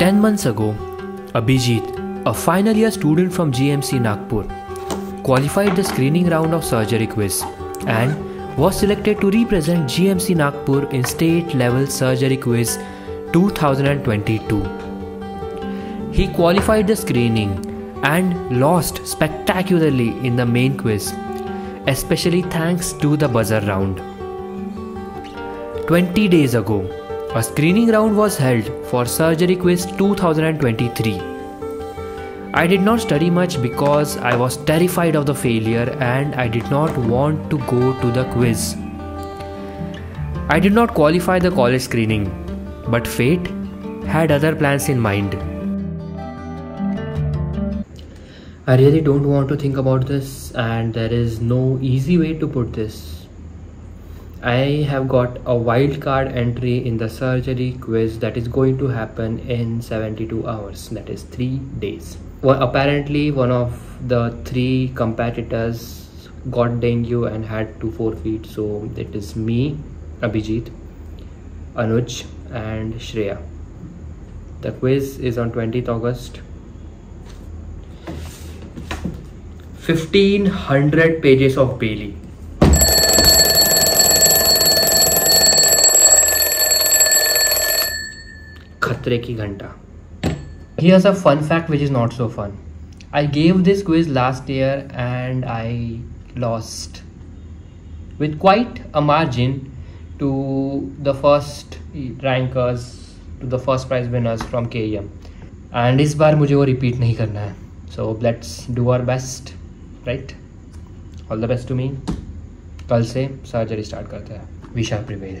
10 months ago, Abhijeet, a final year student from GMC Nagpur, qualified the screening round of surgery quiz and was selected to represent GMC Nagpur in state level surgery quiz 2022. He qualified the screening and lost spectacularly in the main quiz, especially thanks to the buzzer round. 20 days ago, a screening round was held for Surgery Quiz 2023. I did not study much because I was terrified of the failure and I did not want to go to the quiz. I did not qualify the college screening, but fate had other plans in mind. I really don't want to think about this, and there is no easy way to put this. I have got a wildcard entry in the surgery quiz that is going to happen in 72 hours, that is 3 days. Well, apparently, one of the three competitors got dengue and had to forfeit, so it is me, Abhijeet, Anuj, and Shreya. The quiz is on 20th August. 1500 pages of Bailey. खतरे की घंटा। He here's a fun fact which is not so fun I gave this quiz last year and I lost with quite a margin to the first rankers to the first prize winners from K E M and इस बार मुझे वो repeat नहीं करना है। So let's do our best right all the best to me कल से surgery start करते हैं। विशा प्रिवेल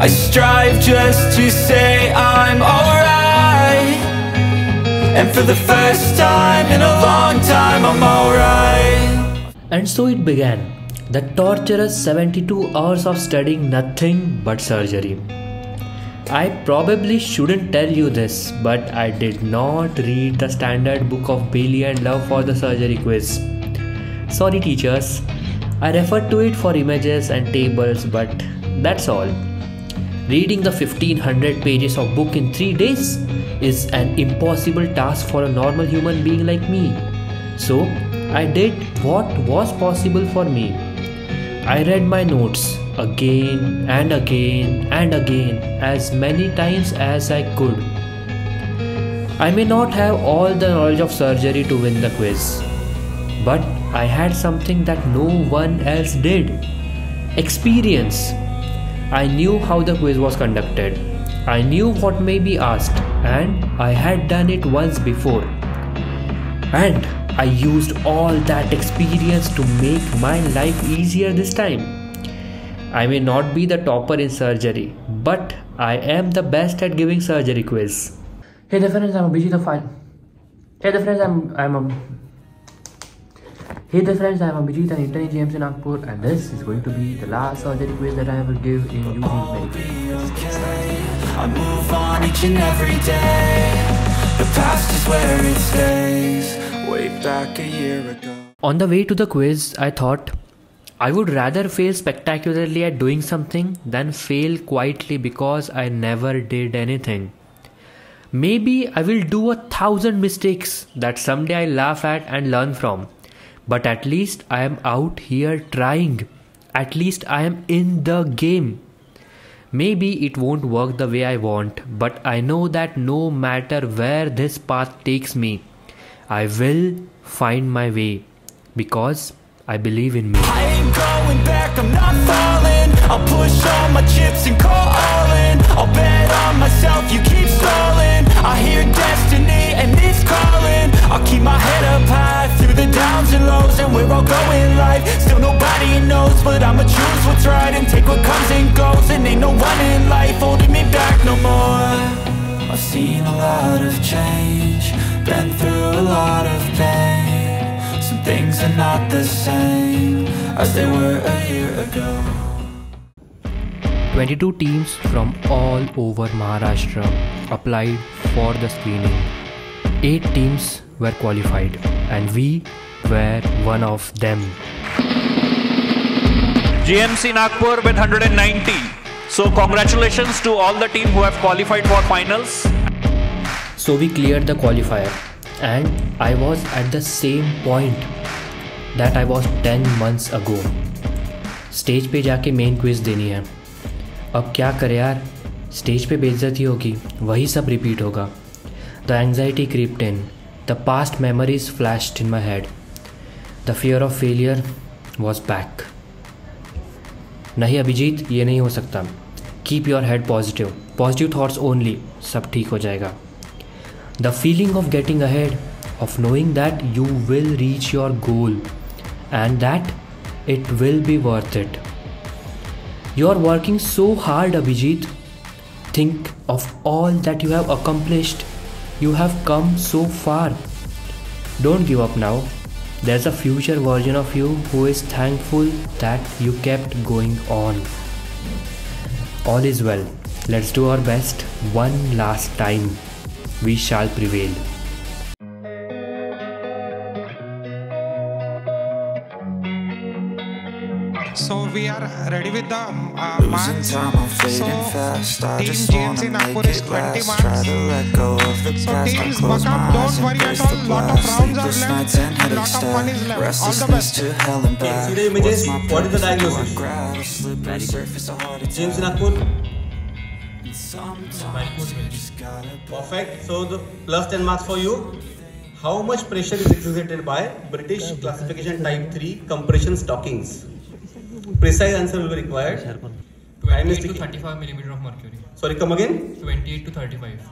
I strive just to say I'm alright And for the first time in a long time I'm alright And so it began the torturous 72 hours of studying nothing but surgery. I probably shouldn't tell you this, but I did not read the standard book of Bailey and Love for the surgery quiz. Sorry, teachers. I referred to it for images and tables, but that's all. Reading the 1500 pages of book in 3 days is an impossible task for a normal human being like me. So, I did what was possible for me. I read my notes again and again and again as many times as I could. I may not have all the knowledge of surgery to win the quiz, but I had something that no one else did experience. I knew how the quiz was conducted. I knew what may be asked, and I had done it once before. And I used all that experience to make my life easier this time. I may not be the topper in surgery, but I am the best at giving surgery quiz. Hey there friends, I'm Abhijeet the Fine. Hey there friends, I'm I'm a Hey there friends, I'm Abhijeet and intern in GMC Nagpur and this is going to be the last surgery quiz that I will give in using medical. I move on each and every day The past is where it stays Way back a year ago On the way to the quiz, I thought I would rather fail spectacularly at doing something than fail quietly because I never did anything. Maybe I will do a thousand mistakes that someday I laugh at and learn from. But at least I am out here trying. At least I am in the game. Maybe it won't work the way I want, but I know that no matter where this path takes me, I will find my way because I believe in me. I ain't going back, I'm not falling I'll push all my chips and call all in I'll bet on myself, you keep stalling I hear destiny and it's calling I'll keep my head up high downs and lows And we're all going life, still nobody knows But I'ma choose what's right and take what comes and goes. And Ain't no one in life holding me back no more. I've seen a lot of change Been through a lot of pain. Some things are not the same As they were a year ago. 22 teams from all over Maharashtra applied for the screening. 8 teams were qualified, and we were one of them. GMC Nagpur with 190. So congratulations to all the team who have qualified for finals. So we cleared the qualifier, and I was at the same point that I was 10 months ago. Stage पे जाके main quiz देनी है अब क्या करे यार stage पे बेइज्जती होगी वही सब रिपीट होगा the anxiety crept in the past memories flashed in my head the fear of failure was back नहीं अभिजीत ये नहीं हो सकता keep your head positive positive thoughts only सब ठीक हो जाएगा the feeling of getting ahead of knowing that you will reach your goal and that it will be worth it. You are working so hard, Abhijit. Think of all that you have accomplished. You have come so far. Don't give up now. There's a future version of you who is thankful that you kept going on. All is well. Let's do our best one last time. We shall prevail. We are ready with the uh, Losing marks. time, I'm fading So fast I team just GMC wanna Nagpur make is it 20 last marks. Try to let go of the So past I teams close buck my up, don't eyes and worry face at all. Lot of blast rounds are Sleepless left. nights and headaches Lot of fun is stack left. All the best. to hell and back Today images, What's my what is the purpose? Do I diagnosis? grab a slippery surface, a heart attack? James Nagpur, Sometimes just gotta perfect. So the plus 10 marks for you. How much pressure is exerted by British classification type 3 compression stockings? Precise answer will be required. Time is 28 to 35 millimeter of mercury. Sorry, come again. 28 to 35.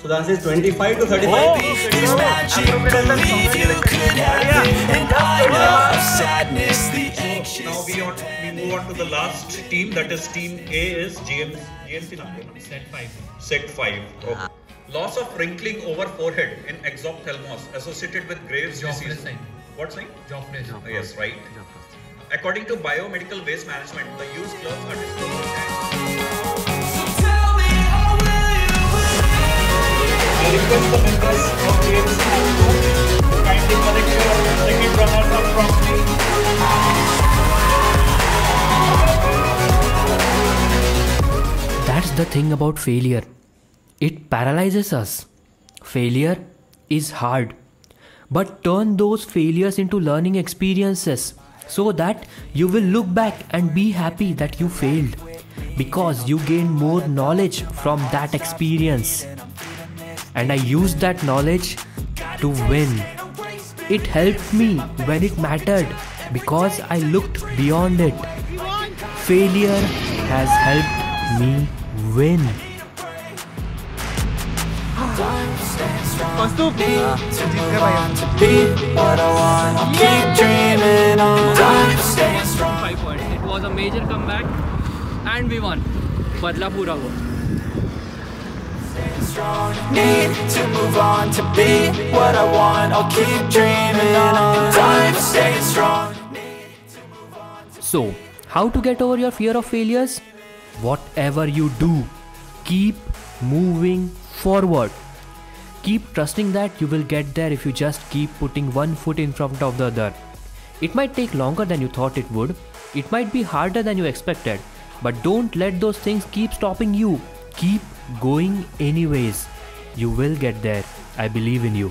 So the answer is 25 to 35. This magic, believe you could have it And I oh! know sadness, the anxious Now we, on, we move on to the last team. That is team A is GM, GMC Nagpur. Set 5. Set 5. Okay. Loss of wrinkling over forehead in exophthalmos associated with Graves' Joffroy disease. sign. What sign? Joffroy. Oh, ah, yes, right. According to biomedical waste management, the used gloves are disposed and Tell me, how will you I request the members of GMC Nagpur to kindly collect your second runners-up from me. That's the thing about failure. It paralyzes us. Failure is hard. But turn those failures into learning experiences so that you will look back and be happy that you failed because you gain more knowledge from that experience. And I used that knowledge to win. It helped me when it mattered because I looked beyond it. Failure has helped me win. Five points. It was a major comeback and we won. Badla pura. Need to move on to be what I want. I'll keep dreaming on. Time strong. So, how to get over your fear of failures? Whatever you do, keep moving forward. Keep trusting that you will get there if you just keep putting one foot in front of the other. It might take longer than you thought it would, it might be harder than you expected, but don't let those things keep stopping you. Keep going anyways. You will get there. I believe in you.